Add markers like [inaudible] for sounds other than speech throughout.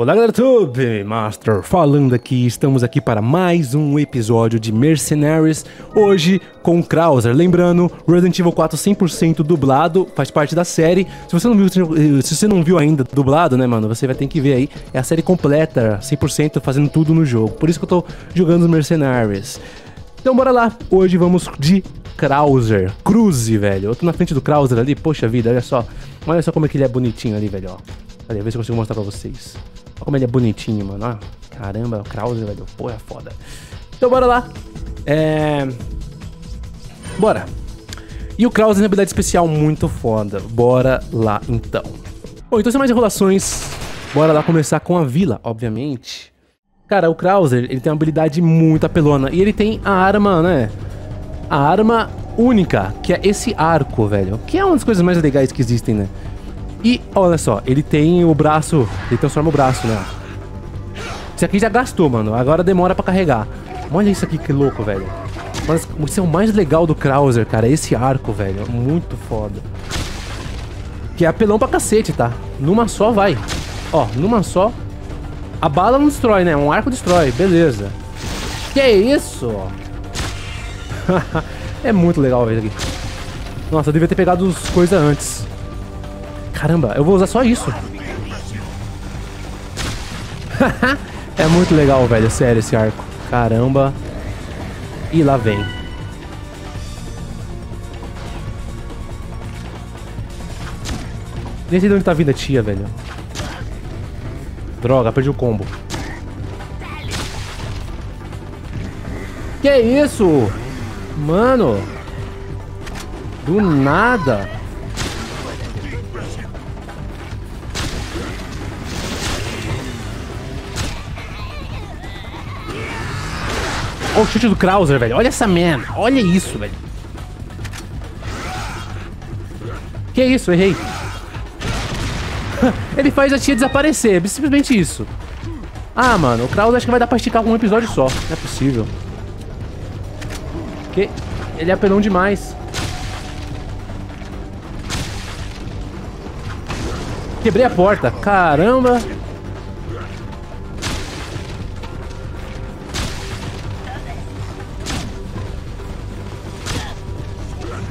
Olá galera do YouTube, Master falando aqui, estamos aqui para mais um episódio de Mercenaries, hoje com Krauser, lembrando, Resident Evil 4 100% dublado, faz parte da série, se você não viu, se você não viu ainda dublado, né mano, você vai ter que ver aí, é a série completa, 100% fazendo tudo no jogo, por isso que eu tô jogando os Mercenaries. Então bora lá, hoje vamos de Krauser, Cruze, velho, eu tô na frente do Krauser ali, poxa vida, olha só, olha só como é que ele é bonitinho ali, velho, ó. Cadê, ver se eu consigo mostrar pra vocês. Olha como ele é bonitinho, mano. Ó, caramba, o Krauser, velho. Porra, é foda. Então bora lá. É... Bora. E o Krauser tem habilidade especial muito foda. Bora lá, então. Bom, então sem mais enrolações, bora lá começar com a vila, obviamente. Cara, o Krauser, ele tem uma habilidade muito apelona. E ele tem a arma, né? A arma única, que é esse arco, velho. Que é uma das coisas mais legais que existem, né? E olha só, ele tem o braço, ele transforma o braço, né? Esse aqui já gastou, mano. Agora demora pra carregar. Olha isso aqui que louco, velho. Mas isso é o mais legal do Krauser, cara. Esse arco, velho. Muito foda. Que é apelão pra cacete, tá? Numa só vai. Ó, numa só. A bala não destrói, né? Um arco destrói. Beleza. Que é isso? [laughs] é muito legal isso aqui. Nossa, eu devia ter pegado as coisas antes. Caramba, eu vou usar só isso. [laughs] é muito legal, velho. Sério, esse arco. Caramba. E lá vem. Nem sei de onde tá vindo a tia, velho. Droga, perdi o combo. Que isso? Mano. Do nada. Olha o chute do Krauser, velho. Olha essa merda. Olha isso, velho. Que isso? Errei. [laughs] Ele faz a tia desaparecer. É simplesmente isso. Ah, mano. O Krauser acho que vai dar pra esticar com um episódio só. Não é possível. Que... Ele é apelão demais. Quebrei a porta. Caramba.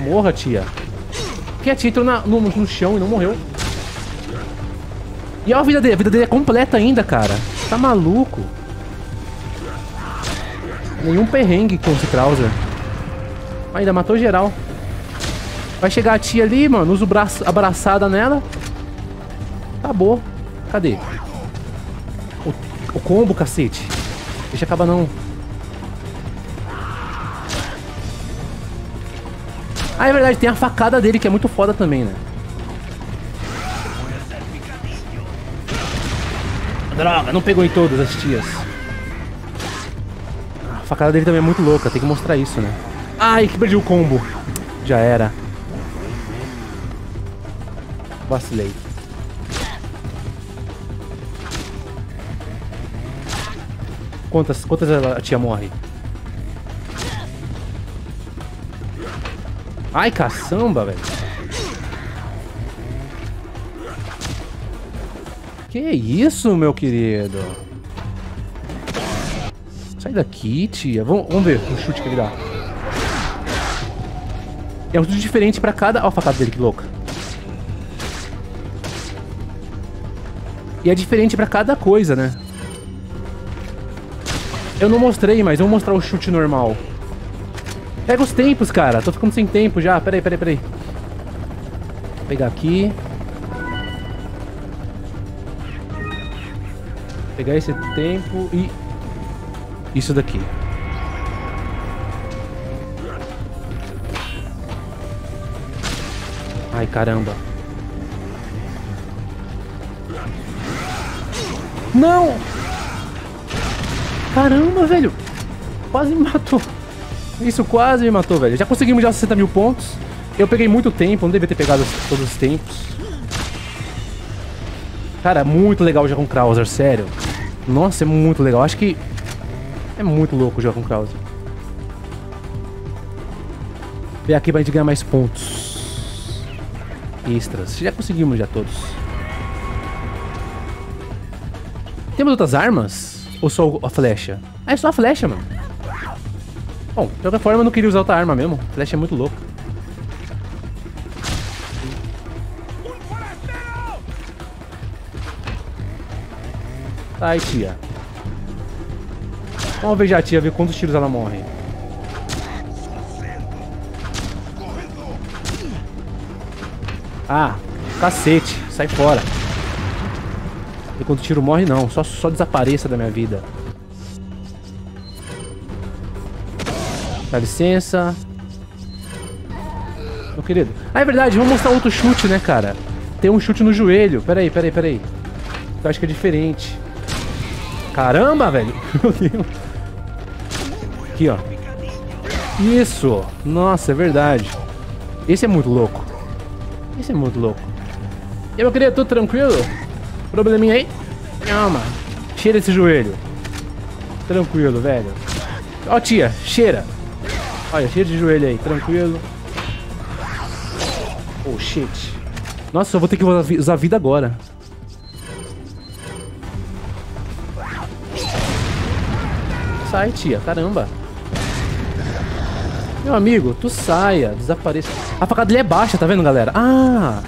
Morra, tia. Que a tia entrou na, no, no, chão e não morreu. E olha a vida dele. A vida dele é completa ainda, cara. Tá maluco. Nenhum perrengue com esse Krauser. Ainda matou geral. Vai chegar a tia ali, mano. Usa o braço abraçada nela. Acabou. Cadê? O, o combo, cacete. Deixa acabar não. Ah, é verdade, tem a facada dele que é muito foda também, né? Droga, não pegou em todas as tias. A facada dele também é muito louca, tem que mostrar isso, né? Ai, que perdi o combo. Já era. Vacilei. Quantas, quantas a tia morre? Ai, caçamba, velho. Que isso, meu querido? Sai daqui, tia. Vamos, vamos ver o chute que ele dá. É um chute diferente pra cada... Olha a facada dele, que louca. E é diferente pra cada coisa, né? Eu não mostrei, mas eu vou mostrar o chute normal. Pega os tempos, cara. Tô ficando sem tempo já. Peraí, peraí, peraí. Vou pegar aqui. Pegar esse tempo e... Isso daqui. Ai, caramba. Não! Caramba, velho! Quase me matou. Isso quase me matou, velho. Já conseguimos já 60 mil pontos. Eu peguei muito tempo, não devia ter pegado todos os tempos. Cara, muito legal jogar com Krauser, sério. Nossa, é muito legal. Acho que é muito louco jogar com Krauser. Vem aqui pra gente ganhar mais pontos. Extras. Já conseguimos já todos. Temos outras armas? Ou só a flecha? Ah, é só a flecha, mano. Bom, de qualquer forma eu não queria usar outra arma mesmo. A flecha é muito louca. Ai, tia. Vamos ver já, tia, ver quantos tiros ela morre. Ah, cacete. Sai fora. E quando tiro morre, não. Só, só desapareça da minha vida. Dá licença. Meu querido. Ah, é verdade. Vamos mostrar outro chute, né, cara? Tem um chute no joelho. Peraí, peraí, peraí. Eu acho que é diferente. Caramba, velho. [laughs] Meu Deus. Aqui, ó. Isso. Nossa, é verdade. Esse é muito louco. Esse é muito louco. E meu querido, tudo tranquilo? Probleminha aí? Calma. Cheira esse joelho. Tranquilo, velho. Ó, tia, cheira. Olha, cheira de joelho aí, tranquilo. Oh, shit. Nossa, eu vou ter que usar vida agora. Sai, tia, caramba. Meu amigo, tu saia, desapareça. A facada dele é baixa, tá vendo, galera? Ah!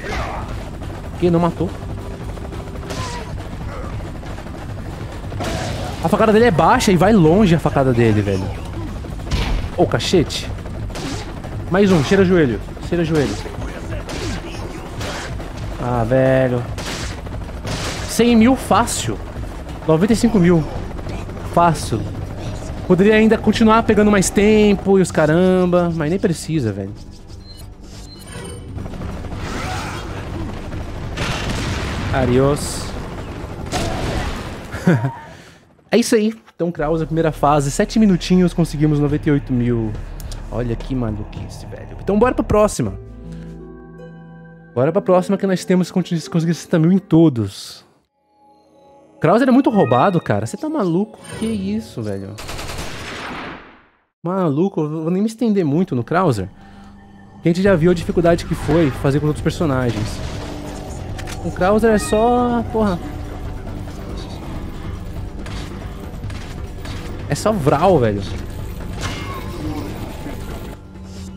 Que não matou. A facada dele é baixa e vai longe a facada dele, velho. Oh, cachete. Mais um, cheira joelho. Cheira joelho. Ah, velho. 100 mil fácil. 95 mil. Fácil. Poderia ainda continuar pegando mais tempo e os caramba, mas nem precisa, velho. Adiós. [laughs] é isso aí. Então, Kraus, a primeira fase. Sete minutinhos, conseguimos 98 mil. Olha que maluquice, velho. Então, bora pra próxima. Bora pra próxima que nós temos que conseguir 60 mil em todos. Krauser é muito roubado, cara. Você tá maluco? Que isso, velho? Maluco, eu vou nem me estender muito no Krauser. A gente já viu a dificuldade que foi fazer com outros personagens. O Krauser é só... Porra. É só Vral, velho.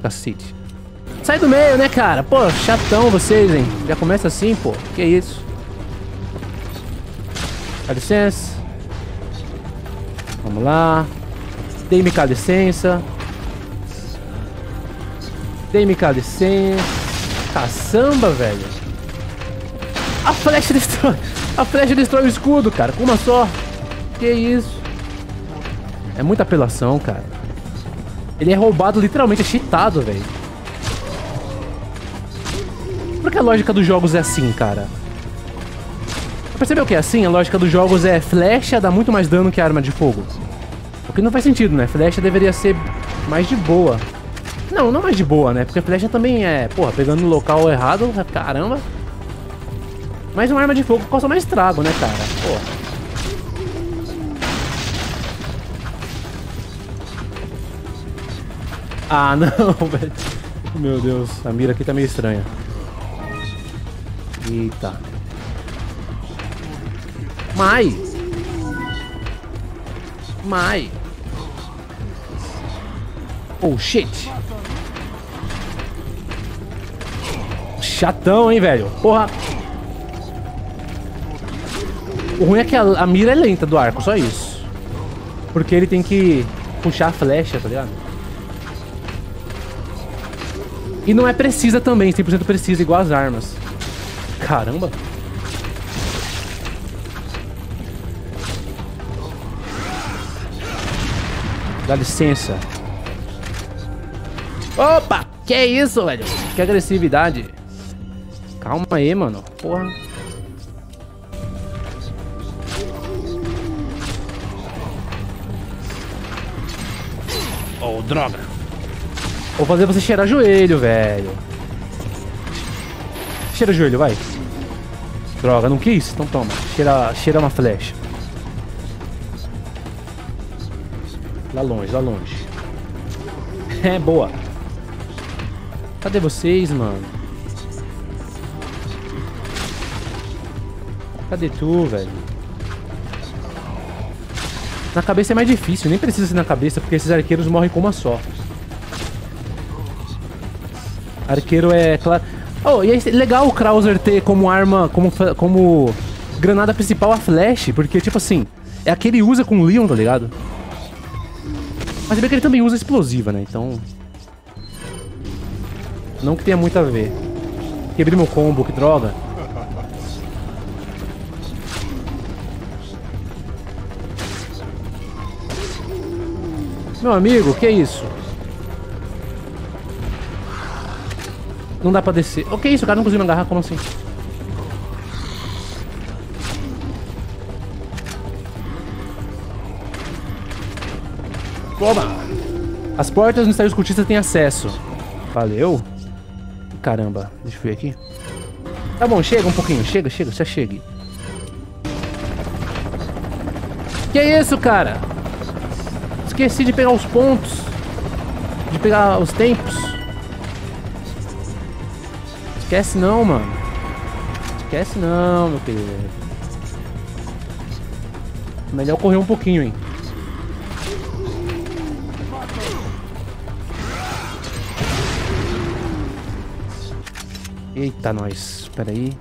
Cacete. Sai do meio, né, cara? Pô, chatão vocês, hein? Já começa assim, pô. Que isso? Dá licença. Vamos lá. Dei-me cá licença. Dei-me cá licença. Caçamba, velho. A flecha destrói. A flecha destrói o escudo, cara. Uma só. Que isso? É muita apelação, cara. Ele é roubado, literalmente, é cheatado, velho. Por que a lógica dos jogos é assim, cara? Percebeu que é assim? A lógica dos jogos é flecha dá muito mais dano que arma de fogo. O que não faz sentido, né? Flecha deveria ser mais de boa. Não, não mais de boa, né? Porque flecha também é, porra, pegando no local errado, caramba. Mas uma arma de fogo causa mais estrago, né, cara? Porra. Ah, [laughs] não, velho. Meu Deus, a mira aqui tá meio estranha. Eita. Mai! Mai! Oh, shit! Chatão, hein, velho? Porra! O ruim é que a, a mira é lenta do arco, só isso. Porque ele tem que puxar a flecha, tá ligado? E não é precisa também, 100% precisa, igual as armas. Caramba! Dá licença. Opa! Que isso, velho? Que agressividade. Calma aí, mano. Porra. Oh, droga. Vou fazer você cheirar joelho, velho. Cheira joelho, vai. Droga, não quis? Então toma. Cheira, cheira uma flecha. Lá longe, lá longe. [laughs] É, boa. Cadê vocês, mano? Cadê tu, velho? Na cabeça é mais difícil, nem precisa ser na cabeça, porque esses arqueiros morrem com uma só. Arqueiro é claro. Oh, e é legal o Krauser ter como arma, como, como granada principal a flash, porque, tipo assim, é a que ele usa com o Leon, tá ligado? Mas bem que ele também usa explosiva, né? Então... Não que tenha muito a ver. Quebrei meu combo, que droga. Meu amigo, que é isso? Não dá pra descer. O que é isso? O cara não conseguiu me agarrar? Como assim? Toma! As portas no estádio escutista têm acesso. Valeu. Caramba, deixa eu ver aqui. Tá bom, chega um pouquinho. Chega, chega, já chegue. Que é isso, cara? Esqueci de pegar os pontos. De pegar os tempos. Esquece não, mano. Esquece não, meu querido. Melhor correr um pouquinho, hein. Eita, nós. Espera aí.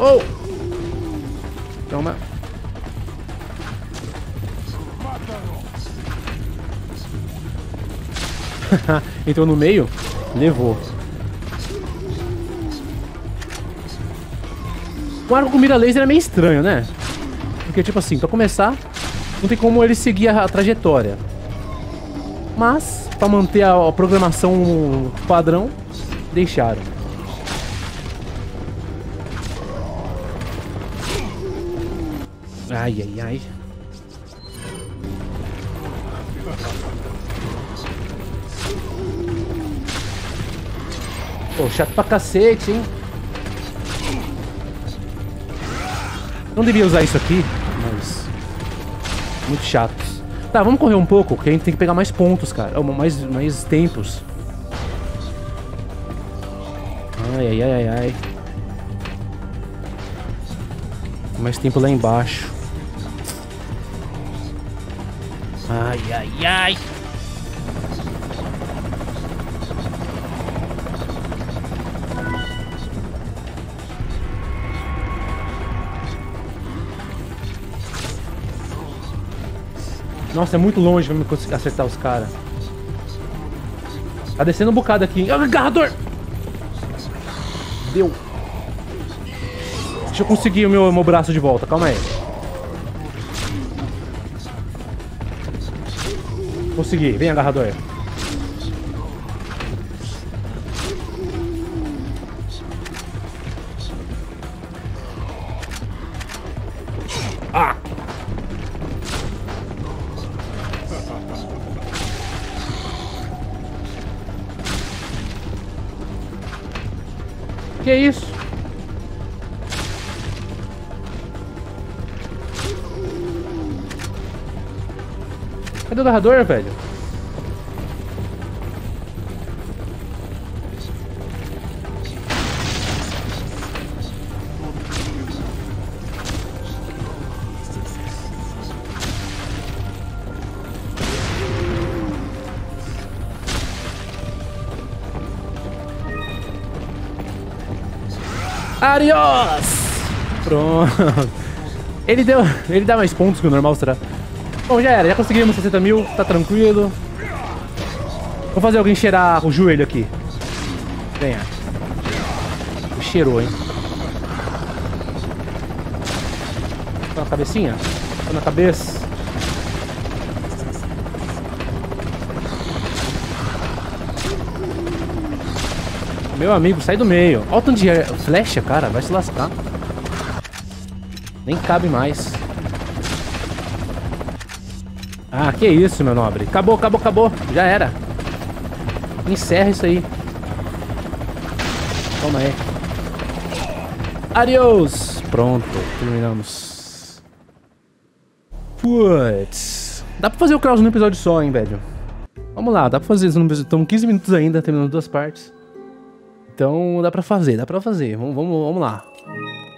Oh! Toma. [laughs] Entrou no meio, levou. O arco com mira laser é meio estranho, né? Porque, tipo assim, pra começar, não tem como ele seguir a, a trajetória. Mas, pra manter a, a programação padrão, deixaram. Ai, ai, ai. Pô, chato pra cacete, hein? Não devia usar isso aqui, mas... Muito chato. Tá, vamos correr um pouco, porque a gente tem que pegar mais pontos, cara. Mais, mais tempos. Ai, ai, ai, ai. Mais tempo lá embaixo. Ai, ai, ai. Nossa, é muito longe pra me conseguir acertar os caras. Tá descendo um bocado aqui. Agarrador! Deu. Deixa eu conseguir o meu, meu braço de volta. Calma aí. Consegui. Vem, agarrador. Ah! Que isso? Cadê o narrador, velho? Arios! Pronto. Ele deu. Ele dá mais pontos que o normal, será? Bom, já era, já conseguimos 60 mil, tá tranquilo. Vou fazer alguém cheirar o joelho aqui. Venha. Cheirou, hein? Tá na cabecinha? Tá na cabeça? Meu amigo, sai do meio. Olha o tanto de flecha, cara. Vai se lascar. Nem cabe mais. Ah, que isso, meu nobre. Acabou, acabou, acabou. Já era. Encerra isso aí. Toma aí. Adiós. Pronto, terminamos. Putz. Dá pra fazer o Kraus num episódio só, hein, velho. Vamos lá, dá pra fazer. Estamos 15 minutos ainda, terminando duas partes. Então dá pra fazer, dá pra fazer. Vamos, vamos, vamos lá.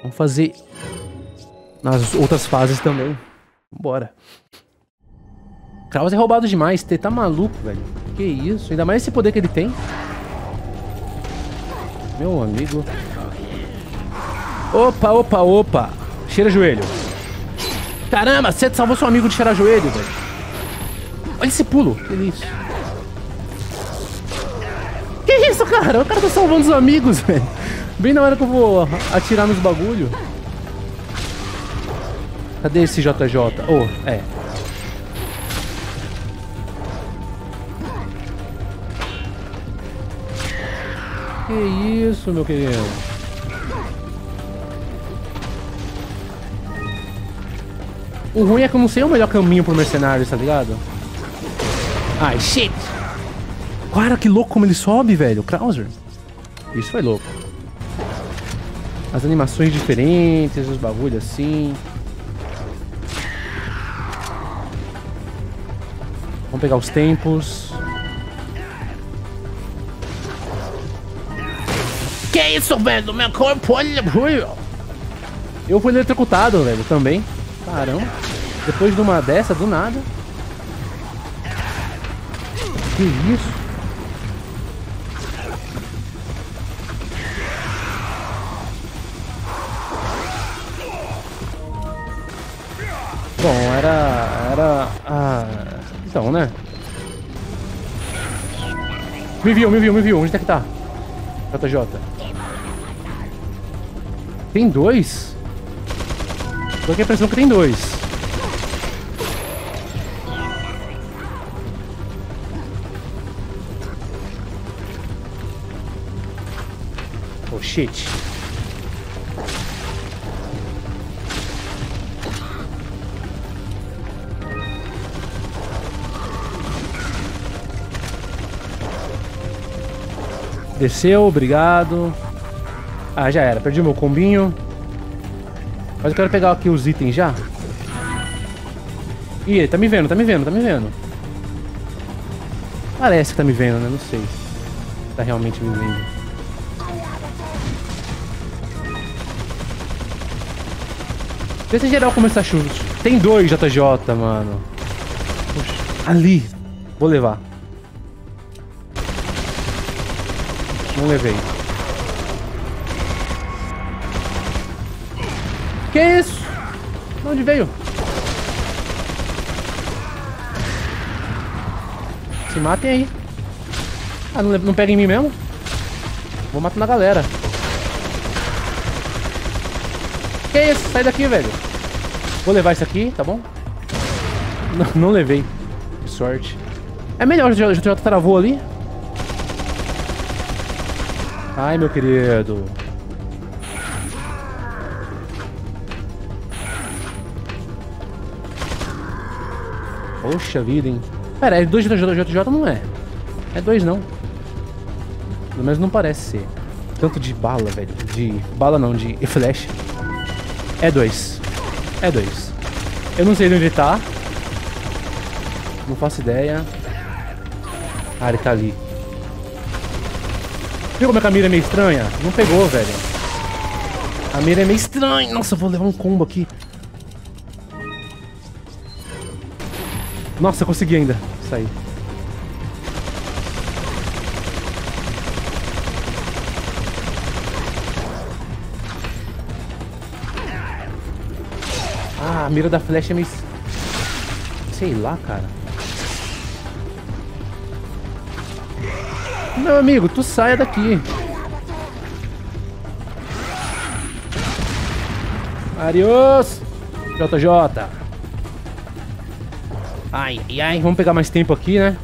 Vamos fazer nas outras fases também. Bora. Kraus é roubado demais. Você tá maluco, velho. Que isso? Ainda mais esse poder que ele tem. Meu amigo. Opa, opa, opa. Cheira joelho. Caramba, você salvou seu amigo de cheirar joelho, velho. Olha esse pulo. Que isso? Isso, cara? O cara tá salvando os amigos, [laughs] velho. Bem na hora que eu vou atirar nos bagulho. Cadê esse JJ? Oh, é. Que isso, meu querido? O ruim é que eu não sei o melhor caminho pro mercenário, tá ligado? Ai, shit! Cara, que louco como ele sobe, velho. Krauser. Isso foi louco. As animações diferentes, os bagulhos assim. Vamos pegar os tempos. Que isso, velho? Meu corpo, olha... Eu fui eletrocutado, velho, também. Caramba. Depois de uma dessa, do nada. Que isso? Bom, era... Era... Ah, então, né? Me viu, me viu, me viu. Onde é que tá? JJ. Tem dois? Tô com a impressão que tem dois. Oh, shit. Desceu, obrigado. Ah, já era. Perdi meu combinho. Mas eu quero pegar aqui os itens já. Ih, ele tá me vendo, tá me vendo, tá me vendo. Parece que tá me vendo, né? Não sei. Tá realmente me vendo. Vê se geral começar a chuva. Tem dois JJ, mano. Puxa, ali. Vou levar. Não levei. Que isso? De onde veio? Se matem aí. Ah, não, não pega em mim mesmo? Vou matando a galera. Que isso? Sai daqui, velho. Vou levar isso aqui, tá bom? Não, não levei. Que sorte. É melhor, já, já travou ali. Ai, meu querido. Poxa vida, hein? Pera, é 2 JJ não é. É 2 não. Pelo menos não parece ser. Tanto de bala, velho. De bala não, de flash. É 2. É 2. Eu não sei onde ele tá. Não faço ideia. Ah, ele tá ali. Viu como é que a mira é meio estranha? Não pegou, velho. A mira é meio estranha. Nossa, vou levar um combo aqui. Nossa, consegui ainda sair. Ah, a mira da flecha é meio... Sei lá, cara. Meu amigo, tu saia daqui. Arios! JJ. Ai, ai, ai. Vamos pegar mais tempo aqui, né?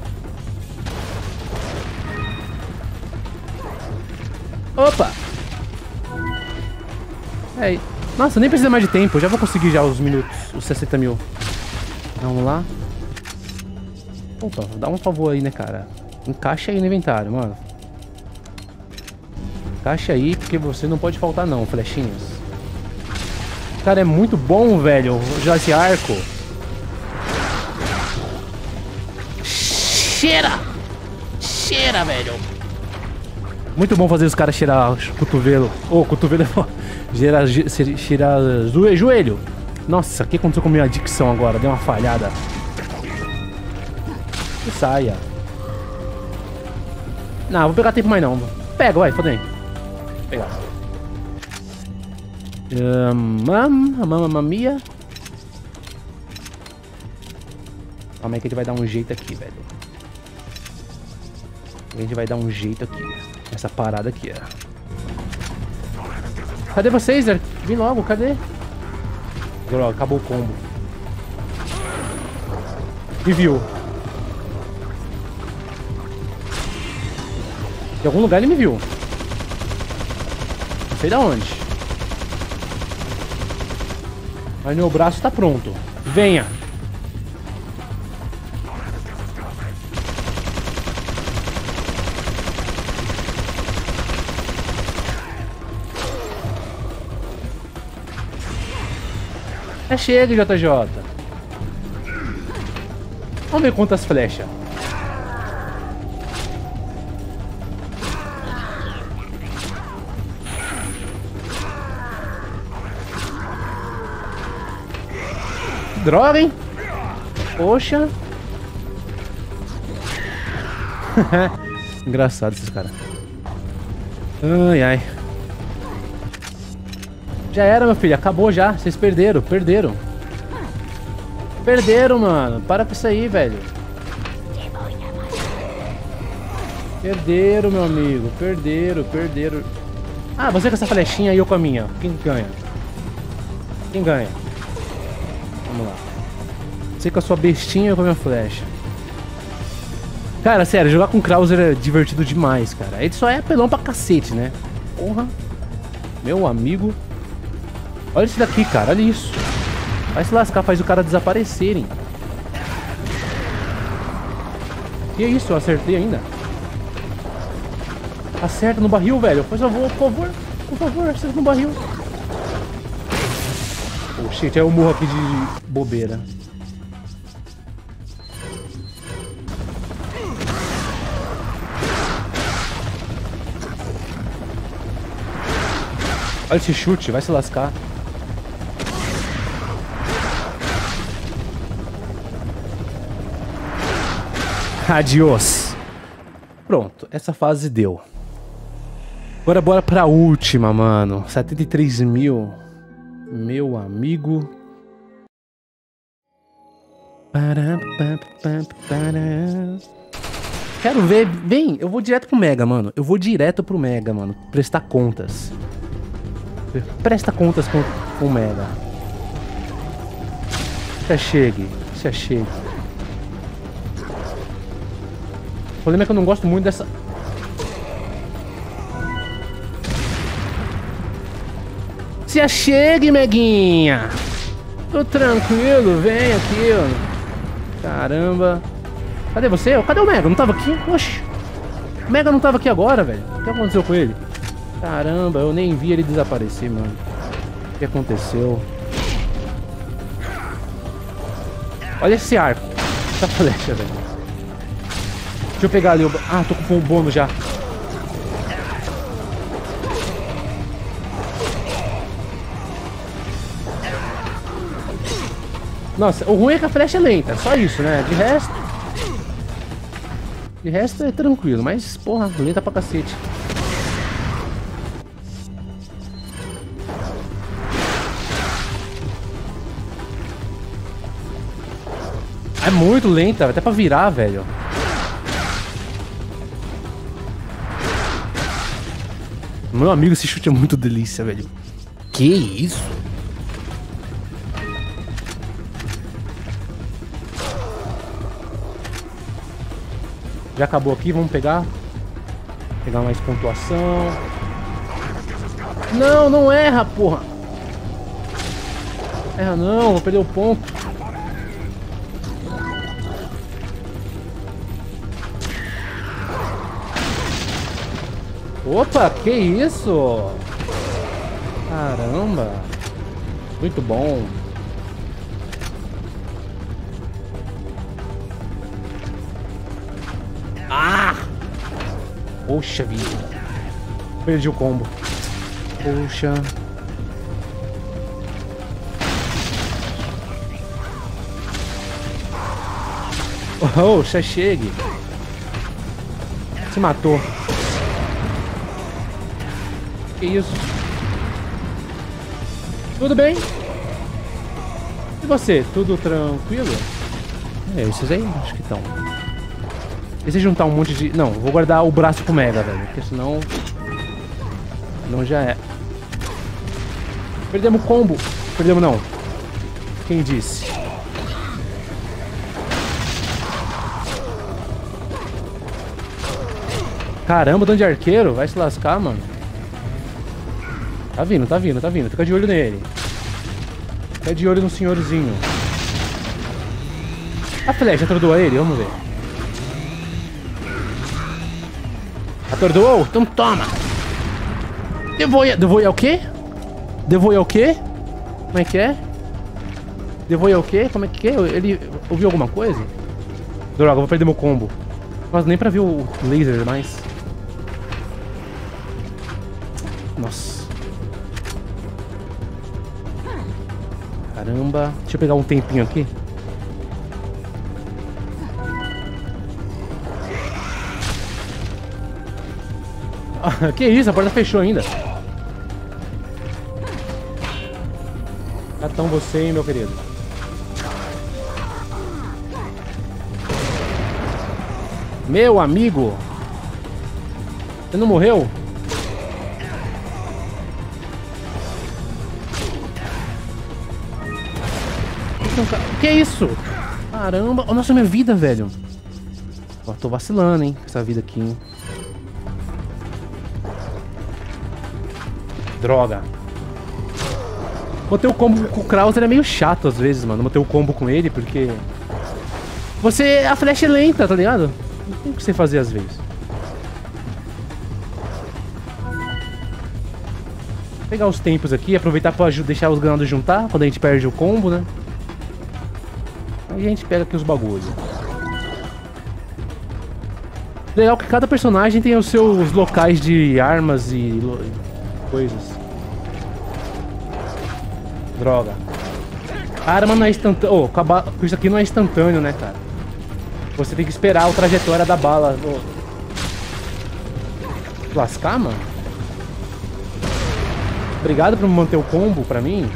Opa! É, nossa, nem precisa mais de tempo. Já vou conseguir já os minutos, os 60 mil. Vamos lá. Opa, dá um favor aí, né, cara? Encaixa aí no inventário, mano. Encaixa aí, porque você não pode faltar não, flechinhas. Cara, é muito bom, velho, já esse arco. Cheira! Cheira, velho. Muito bom fazer os caras cheirar o cotovelo. Ô, oh, cotovelo é. Cheirar, cheirar joelho. Nossa, o que aconteceu com a minha dicção agora? Deu uma falhada. E saia. Não, vou pegar tempo mais não. Pega, vai, foda aí. Pegar. Mamma mia. Calma aí que a gente vai dar um jeito aqui, velho. A gente vai dar um jeito aqui. Essa parada aqui, ó. Cadê vocês, Zé? Vem logo, cadê? Droga, acabou o combo. Me viu. De algum lugar ele me viu. Não sei da onde. Mas meu braço tá pronto. Venha. É chega, JJ. Vamos ver quantas flechas. Droga, hein? Poxa. [laughs] Engraçado esses caras. Ai, ai. Já era, meu filho. Acabou já. Vocês perderam. Perderam. Perderam, mano. Para com isso aí, velho. Perderam, meu amigo. Perderam, perderam. Ah, você com essa flechinha e eu com a minha. Quem ganha? Quem ganha? Vamos lá. Você com a sua bestinha com a minha flecha. Cara, sério, jogar com Krauser é divertido demais, cara. Ele só é apelão pra cacete, né? Porra. Meu amigo. Olha isso daqui, cara. Olha isso. Vai se lascar, faz o cara desaparecerem. Que isso? Eu acertei ainda. Acerta no barril, velho. Por favor, por favor. Por favor, acerta no barril. Shit. É o morro aqui de bobeira. Olha esse chute, vai se lascar. Adiós. Pronto, essa fase deu. Agora bora pra última, mano. 73 mil. Meu amigo. Quero ver. Vem, eu vou direto pro Mega, mano. Eu vou direto pro Mega, mano. Prestar contas. Presta contas com, o Mega. Se achegue. Se achegue. O problema é que eu não gosto muito dessa... Se achegue, Meguinha! Tô tranquilo, vem aqui, ó. Caramba. Cadê você? Cadê o Mega? Não tava aqui? Oxi. O Mega não tava aqui agora, velho. O que aconteceu com ele? Caramba, eu nem vi ele desaparecer, mano. O que aconteceu? Olha esse arco. Essa flecha, velho. Deixa eu pegar ali o... Ah, tô com o bônus já. Nossa, o ruim é que a flecha é lenta, só isso, né? De resto... De resto é tranquilo, mas, porra, lenta pra cacete. É muito lenta, até pra virar, velho. Meu amigo, esse chute é muito delícia, velho. Que isso? Já acabou aqui, vamos pegar. Pegar mais pontuação. Não, não erra, porra. Erra não, vou perder o ponto. Opa, que isso? Caramba. Muito bom. Poxa vida. Perdi o combo. Poxa. Já chegue. Se matou. Que isso? Tudo bem? E você? Tudo tranquilo? É, esses aí acho que estão. E se juntar um monte de... Não, vou guardar o braço pro Mega, velho. Porque senão... Não já é. Perdemos combo. Perdemos não. Quem disse? Caramba, dano de arqueiro. Vai se lascar, mano. Tá vindo, tá vindo, tá vindo. Fica de olho nele. Fica de olho no senhorzinho. A flecha atordoou ele? Vamos ver. Atordoou? Então toma. Devoia... Devoia o quê? Devoia o quê? Como é que é? Devoia o quê? Como é que é? Ele ouviu alguma coisa? Droga, vou perder meu combo. Nossa, nem pra ver o laser mais. Nossa. Caramba. Deixa eu pegar um tempinho aqui. [laughs] que isso? A porta fechou ainda. Catão você, hein, meu querido. Meu amigo. Você não morreu? Que isso? Caramba. Nossa, minha vida, velho. Ó, tô vacilando, hein? Com essa vida aqui, hein? Droga. Manter o combo com o Krauser é meio chato às vezes, mano. Manter o combo com ele, porque... Você... A flecha é lenta, tá ligado? Não tem o que você fazer às vezes. Vou pegar os tempos aqui, aproveitar pra deixar os granados juntar, quando a gente perde o combo, né? Aí a gente pega aqui os bagulhos. Legal que cada personagem tem os seus locais de armas e coisas. Droga. A arma não é instantâneo. Oh, isso aqui não é instantâneo, né, cara? Você tem que esperar a trajetória da bala. Oh. Lascar, mano? Obrigado por manter o combo pra mim.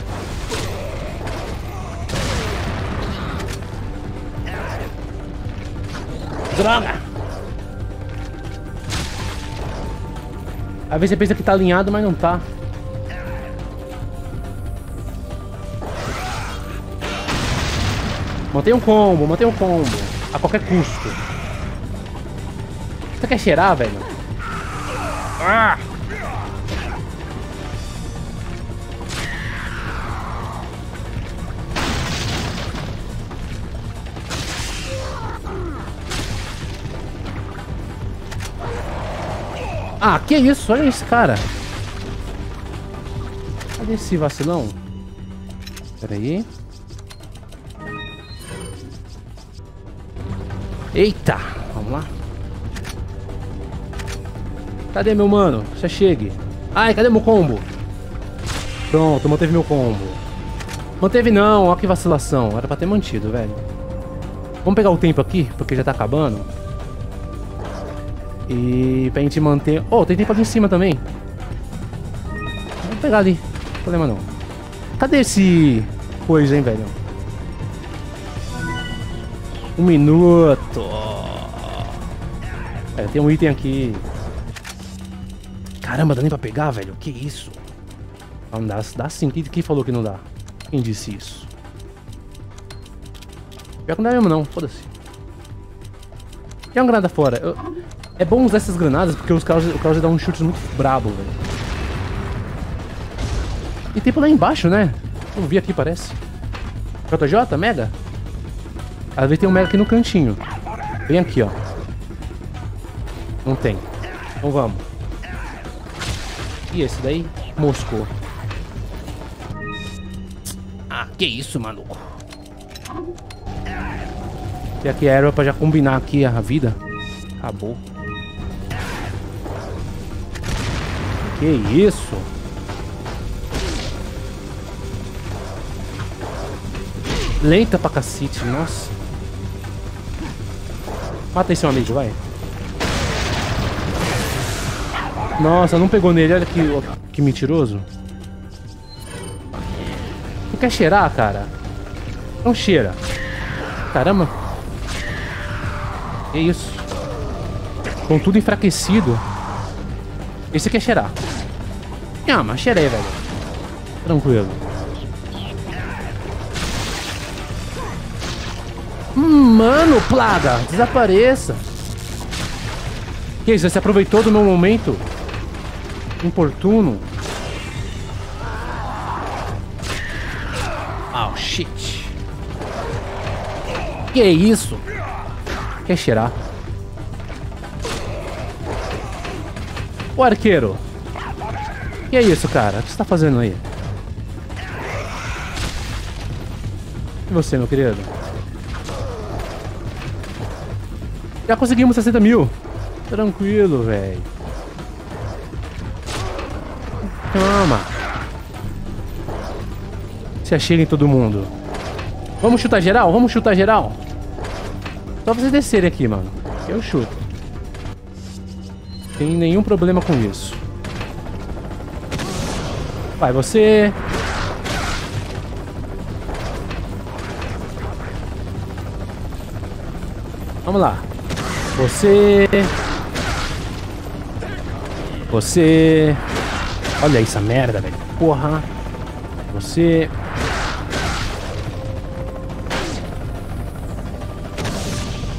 Droga! Às vezes você pensa que tá alinhado, mas não tá. Mantém um combo, mantém um combo. A qualquer custo. Você quer cheirar, velho? Ah! Ah, que isso? Olha esse cara. Cadê esse vacilão? Pera aí. Eita! Vamos lá. Cadê meu mano? Você chegue. Ai, cadê meu combo? Pronto, manteve meu combo. Manteve não, olha que vacilação. Era pra ter mantido, velho. Vamos pegar o tempo aqui, porque já tá acabando. E pra gente manter... Oh, tem tempo aqui em cima também. Vamos pegar ali. Problema não. Cadê esse... Coisa, hein, velho? Um minuto. É, tem um item aqui. Caramba, dá nem pra pegar, velho? Que isso? Não dá, dá sim. Quem, quem falou que não dá? Quem disse isso? Pior que não dá mesmo não, foda-se. Tem uma granada fora. Eu... É bom usar essas granadas porque os caras, o Krause dá um chute muito brabo, velho. E tem por lá embaixo, né? Eu vi aqui, parece. JJ, Mega? Às vezes tem um Mega aqui no cantinho. Vem aqui, ó. Não tem. Então vamos. E esse daí? Moscou. Ah, que isso, maluco. Tem aqui a erva pra já combinar aqui a vida. Acabou. Que isso? Lenta pra cacete, nossa. Mata seu amigo, vai. Nossa, não pegou nele, olha que, que mentiroso. Não quer cheirar, cara? Não cheira. Caramba. Que isso? Com tudo enfraquecido. Esse quer cheirar. Ah, mas cheirei, velho. Tranquilo. Hum, mano, plaga, desapareça. Que isso, você aproveitou do meu momento importuno? Oh, shit. Que isso? Quer cheirar? Ô, arqueiro. Que é isso, cara? O que você tá fazendo aí? E você, meu querido? Já conseguimos 60 mil. Tranquilo, velho. Calma. Se achega em todo mundo. Vamos chutar geral? Vamos chutar geral? Só vocês descerem aqui, mano. Eu chuto. Tem nenhum problema com isso. Vai, você. Vamos lá. Você. Você. Olha essa merda, velho. Porra. Você.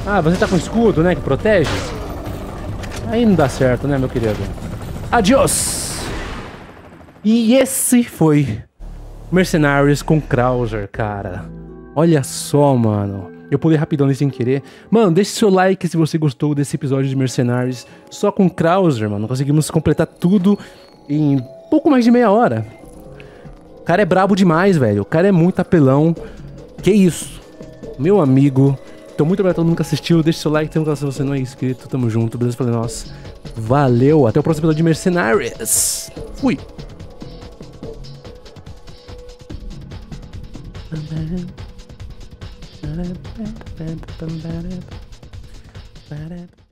Ah, você tá com escudo, né? Que protege? Aí não dá certo, né, meu querido? Adiós! E esse foi Mercenários com Krauser, cara. Olha só, mano. Eu pulei rapidão ali sem querer. Mano, deixe seu like se você gostou desse episódio de Mercenários. Só com Krauser, mano. Conseguimos completar tudo em pouco mais de meia hora. O cara é brabo demais, velho. O cara é muito apelão. Que isso? Meu amigo. Então, muito obrigado a todo mundo que assistiu. Deixe seu like, tem um canal se você não é inscrito. Tamo junto. Beleza? Falei, nossa. Valeu. Até o próximo episódio de Mercenários. Fui.